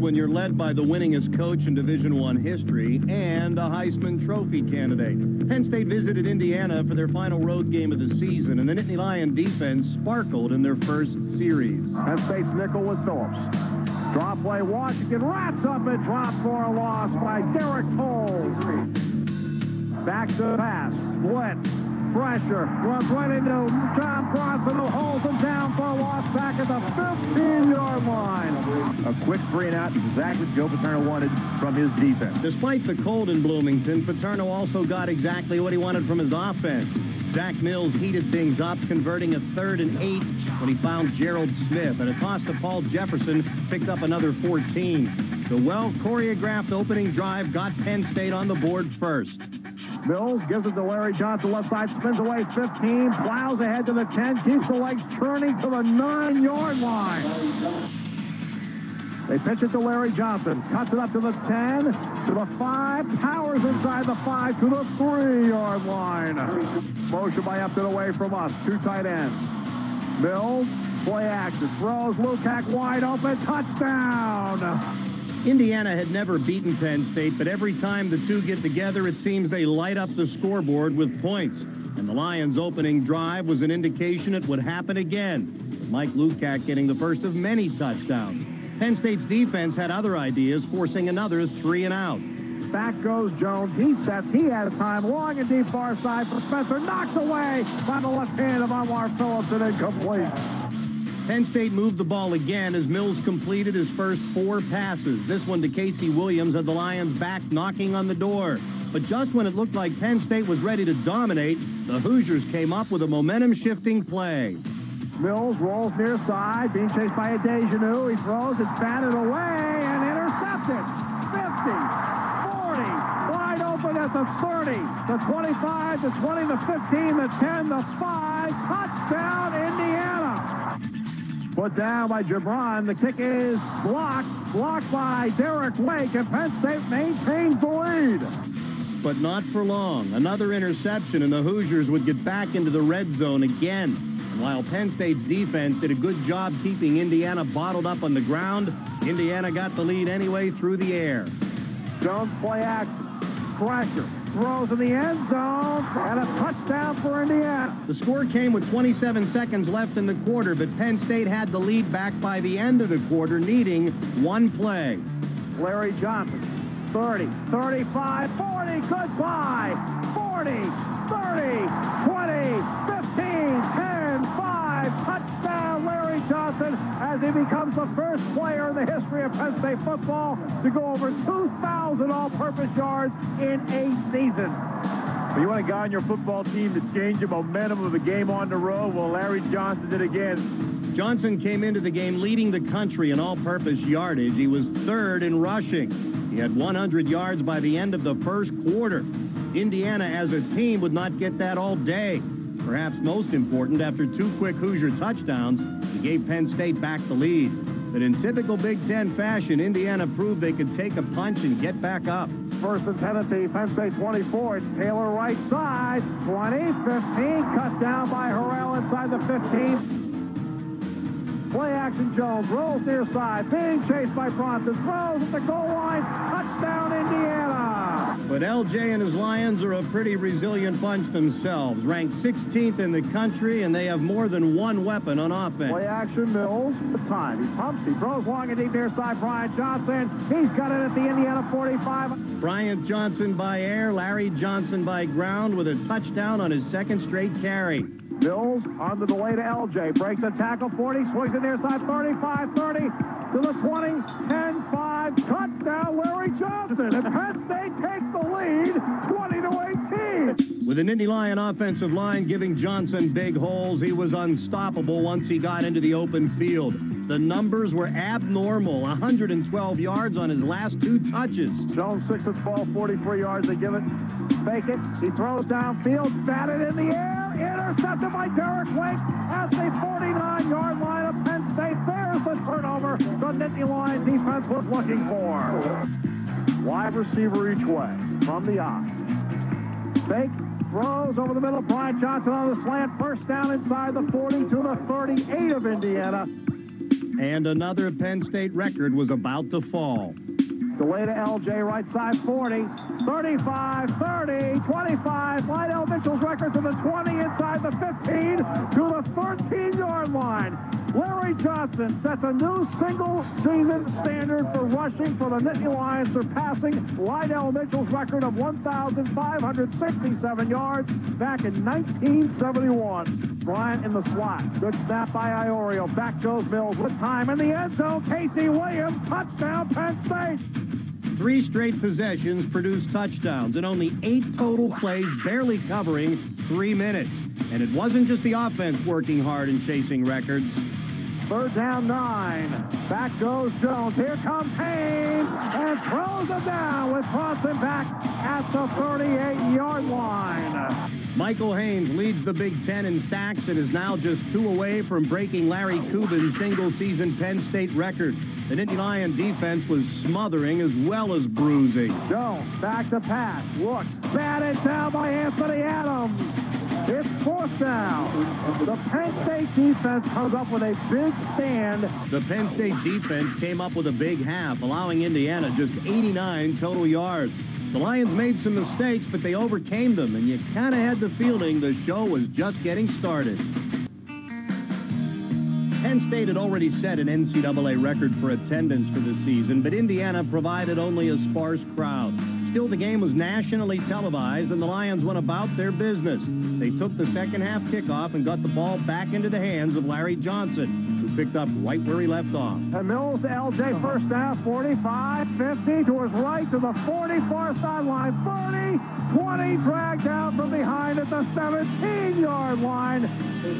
when you're led by the winningest coach in Division One history and a Heisman Trophy candidate. Penn State visited Indiana for their final road game of the season, and the Nittany Lion defense sparkled in their first series. Penn State's nickel with Phillips. Drop play, Washington wraps up and dropped for a loss by Derek Foles. Back to the pass, split, pressure, runs right into John Bronson, who holds him down for a loss back at the 15-yard line. A quick three and out, exactly what Joe Paterno wanted from his defense. Despite the cold in Bloomington, Paterno also got exactly what he wanted from his offense. Zack Mills heated things up, converting a third and eight when he found Gerald Smith. And a toss to Paul Jefferson picked up another 14. The well-choreographed opening drive got Penn State on the board first. Mills gives it to Larry Johnson, left side, spins away 15, plows ahead to the 10, keeps the legs turning to the 9-yard line. They pitch it to Larry Johnson, cuts it up to the 10, to the 5, powers inside the 5 to the 3-yard line. Motion by Upton away from us, two tight ends. Mills, play action, throws Lukac wide open, touchdown! Indiana had never beaten Penn State, but every time the two get together, it seems they light up the scoreboard with points. And the Lions' opening drive was an indication it would happen again, Mike Lukac getting the first of many touchdowns. Penn State's defense had other ideas, forcing another three and out. Back goes Jones. He sets. He has time. Long and deep far side Spencer. Knocked away by the left hand of Anwar Phillips and incomplete. Penn State moved the ball again as Mills completed his first four passes. This one to Casey Williams had the Lions back knocking on the door. But just when it looked like Penn State was ready to dominate, the Hoosiers came up with a momentum-shifting play. Mills rolls near side, being chased by a Dejanu. He throws, it's batted away and intercepted. 50, 40, wide open at the 30, the 25, the 20, the 15, the 10, the 5, touchdown Indiana. Put down by Gibran. The kick is blocked. Blocked by Derek Wake, and Penn State maintains the lead. But not for long. Another interception, and the Hoosiers would get back into the red zone again. And while Penn State's defense did a good job keeping Indiana bottled up on the ground, Indiana got the lead anyway through the air. Jones play action. Pressure throws in the end zone, and a touchdown for Indiana. The score came with 27 seconds left in the quarter, but Penn State had the lead back by the end of the quarter, needing one play. Larry Johnson, 30, 35, 40, goodbye, 40, 30, 20, 15, 10, 5, touchdown Larry Johnson as he becomes the first player in the history of Penn State football to go over 2,000 all-purpose yards in a season. You want a guy on your football team to change the momentum of the game on the road? Well, Larry Johnson did again. Johnson came into the game leading the country in all-purpose yardage. He was third in rushing. He had 100 yards by the end of the first quarter. Indiana as a team would not get that all day. Perhaps most important, after two quick Hoosier touchdowns, he gave Penn State back the lead. But in typical Big Ten fashion, Indiana proved they could take a punch and get back up. First and Tennessee, Penn State 24. It's Taylor right side. 20, 15, cut down by Harrell inside the 15. Play action Jones, rolls near side, being chased by Bronson, throws at the goal line, touchdown Indiana! But LJ and his Lions are a pretty resilient bunch themselves, ranked 16th in the country, and they have more than one weapon on offense. Play action Mills, the time, he pumps, he throws long and deep near side, Bryant Johnson, he's got it at the Indiana 45. Bryant Johnson by air, Larry Johnson by ground with a touchdown on his second straight carry. Mills on the delay to LJ. Breaks a tackle, 40, swings it near side, 35, 30, to the 20, 10, 5, touchdown, Larry Johnson. And Penn State takes the lead, 20 to 18. With a Nittany Lion offensive line giving Johnson big holes, he was unstoppable once he got into the open field. The numbers were abnormal. 112 yards on his last two touches. Jones 6 of 12, 43 yards. They give it. Fake it. He throws downfield. Batted in the air. Intercepted by Derek Wake at the 49-yard line of Penn State. There's the turnover the Nittany Lion defense was looking for. Wide receiver each way from the eye. Fake throws over the middle. Bryant Johnson on the slant. First down inside the 40 to the 38 of Indiana. And another Penn State record was about to fall. Delay to LJ, right side 40, 35, 30, 25. Lydell Mitchell's record to the 20, inside the 15, to the 13-yard line. Larry Johnson sets a new single-season standard for rushing for the Nittany Lions, surpassing Lydell Mitchell's record of 1,567 yards back in 1971. Bryant in the slot. Good snap by Iorio. Back goes Mills with time in the end zone. Casey Williams, touchdown Penn State. Three straight possessions produced touchdowns and only eight total plays, barely covering three minutes. And it wasn't just the offense working hard and chasing records. Third down nine. Back goes Jones. Here comes Haynes and throws it down with Bronson back at the 38-yard line. Michael Haynes leads the Big Ten in sacks and is now just two away from breaking Larry Kubin's single-season Penn State record. The Nittany Lion defense was smothering as well as bruising. Jones back to pass. Looks. Batted down by Anthony Adams. It's fourth down. The Penn State defense comes up with a big stand. The Penn State defense came up with a big half, allowing Indiana just 89 total yards. The Lions made some mistakes, but they overcame them, and you kind of had the feeling the show was just getting started. Penn State had already set an NCAA record for attendance for the season, but Indiana provided only a sparse crowd. Still, the game was nationally televised, and the Lions went about their business. They took the second half kickoff and got the ball back into the hands of Larry Johnson, picked up right where he left off. And Mills to LJ first down, 45, 50, to his right to the 40, far sideline, 30, 20, dragged out from behind at the 17-yard line.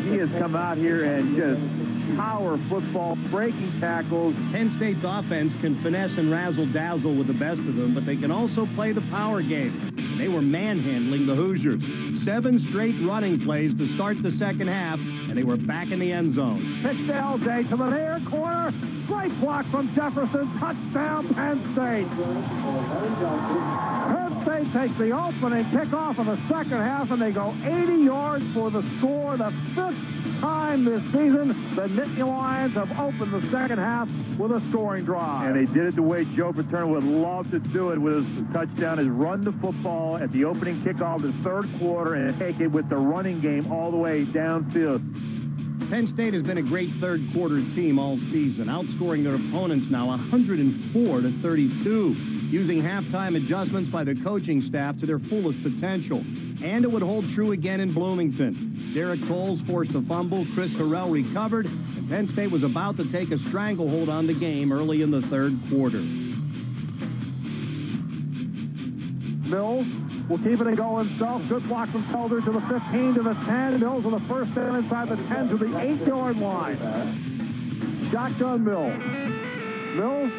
He has come out here and just power football, breaking tackles. Penn State's offense can finesse and razzle-dazzle with the best of them, but they can also play the power game. They were manhandling the Hoosiers. Seven straight running plays to start the second half, and they were back in the end zone. Pitch to LJ to the near corner. Great block from Jefferson. Touchdown, Penn State. Takes the opening kickoff of the second half, and they go 80 yards for the score. The fifth time this season, the Nittany Lions have opened the second half with a scoring drive. And they did it the way Joe Paterno would love to do it with his touchdown is run the football at the opening kickoff of the third quarter and take it with the running game all the way downfield. Penn State has been a great third quarter team all season, outscoring their opponents now 104 to 32, using halftime adjustments by the coaching staff to their fullest potential. And it would hold true again in Bloomington. Derek Coles forced a fumble, Chris Harrell recovered, and Penn State was about to take a stranglehold on the game early in the third quarter. Mills will keep it and go himself. Good block from Felder to the 15 to the 10. Mills on the first down inside the 10 to the 8-yard line. Shotgun Mills. Mills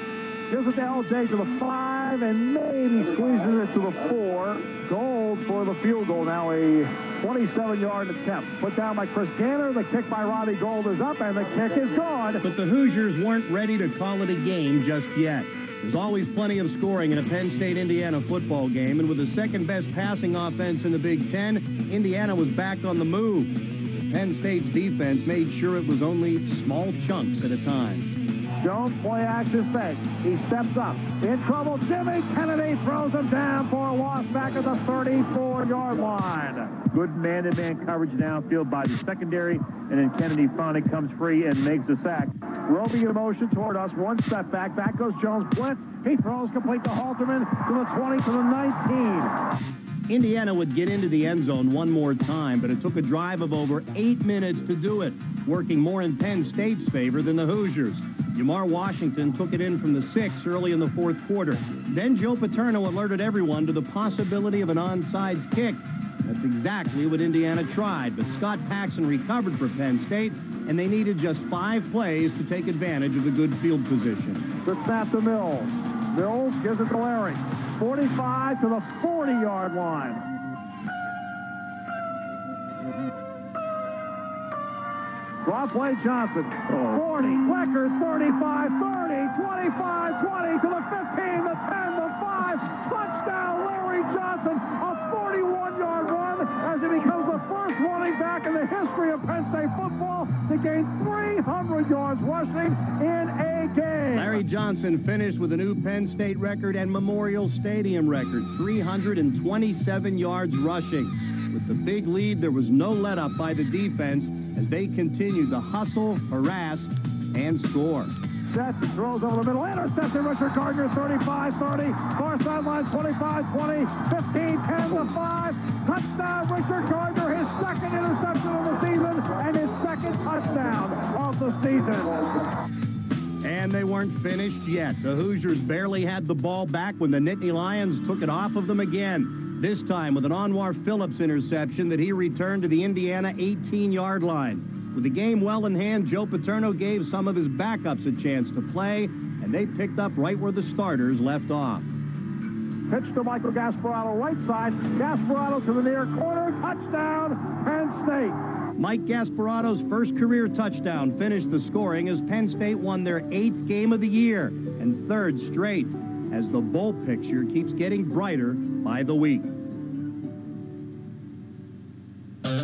gives it to LJ to the 5 and maybe squeezes it to the 4. Gould for the field goal. Now a 27-yard attempt. Put down by Chris Ganner. The kick by Robbie Gould is up, and the kick is gone. But the Hoosiers weren't ready to call it a game just yet. There's always plenty of scoring in a Penn State-Indiana football game, and with the second-best passing offense in the Big Ten, Indiana was back on the move. Penn State's defense made sure it was only small chunks at a time. Jones play action fake. He steps up. In trouble. Jimmy Kennedy throws him down for a loss back at the 34-yard line. Good man-to-man coverage downfield by the secondary, and then Kennedy finally comes free and makes the sack. Roby in motion toward us. One step back. Back goes Jones. Blitz. He throws complete to Halterman to the 20 to the 19. Indiana would get into the end zone one more time, but it took a drive of over eight minutes to do it, working more in Penn State's favor than the Hoosiers. Jamar Washington took it in from the six early in the fourth quarter. Then Joe Paterno alerted everyone to the possibility of an onside kick. That's exactly what Indiana tried, but Scott Paxson recovered for Penn State, and they needed just five plays to take advantage of the good field position. The snap to Mills. Mills gives it to Larry. 45 to the 40-yard line. Play Johnson. 40, Flecker, 35, 30, 25, 20 to the 15, the 10, the 5. Touchdown, Larry Johnson. A 41-yard run as he becomes the first running back in the history of Penn State football to gain 300 yards rushing in a game. Larry Johnson finished with a new Penn State record and Memorial Stadium record, 327 yards rushing. With the big lead, there was no let up by the defense as they continued to hustle, harass, and score. Set, throws over the middle, intercepted Richard Gardner, 35-30, far sideline, 25-20, 15-10 to 5, touchdown Richard Gardner, his second interception of the season, and his second touchdown of the season. And they weren't finished yet. The Hoosiers barely had the ball back when the Nittany Lions took it off of them again. This time with an Anwar Phillips interception that he returned to the Indiana 18-yard line. With the game well in hand, Joe Paterno gave some of his backups a chance to play, and they picked up right where the starters left off. Pitch to Michael Gasparotto, right side. Gasparotto to the near corner. Touchdown, Penn State. Mike Gasparoto's first career touchdown finished the scoring as Penn State won their eighth game of the year and third straight as the bowl picture keeps getting brighter by the week.